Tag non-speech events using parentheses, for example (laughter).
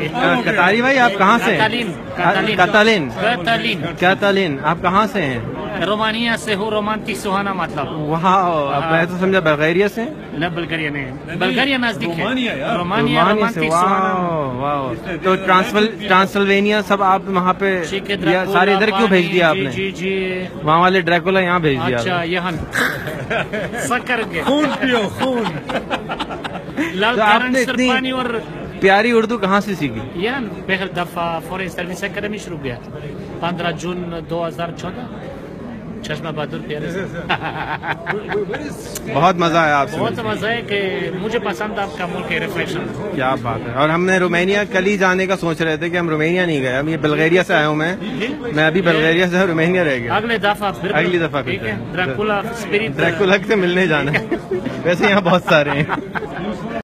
कतारी भाई आप कहाँ से हैं? कतालिन कतालिन। कतालिन। कतालिन। आप कहाँ से हैं? रोमानिया से हूँ रोमांटिक सुहाना मतलब। वहाँ मैं तो समझा बल्गेरिया से न बुल्गारिया नहीं। बुल्गारिया नज़दीक है। रोमानिया रोमानिया से रोमांटिक वाह सुहाना। तो ट्रांसफल ट्रांसल्वेनिया सब आप वहाँ पे सारे इधर क्यों भेज दिया आपने? जी जी। वहाँ वाले ड्रैकुला यहाँ भेज दिया अच्छा यहाँ। (laughs) शक्कर के। खून पियो खून। लाल तो आपने इतनी- पानी और प्यारी उर्दू कहाँ से सीखी? यहाँ पहल दफ़ा फॉरेन सर्विस अकेडमी शुरू किया। पंद्रह जून 2014 चश्मा बहादुर प्यारे बहुत मज़ा आया आपसे बहुत मज़ा है कि मुझे पसंद आपका मुल्क है रिफ्लेक्शन क्या बात है। और हमने रोमानिया कल ही जाने का सोच रहे थे कि हम रोमानिया नहीं गए। हम ये बल्गेरिया से आया हूँ मैं। मैं अभी बल्गेरिया से रोमानिया रह गया। अगले दफ़ा फिर अगली दफ़ा फिर ड्रैकुला स्पिरिट ड्रैकुला से मिलने जाना। है वैसे यहाँ बहुत सारे हैं। (laughs)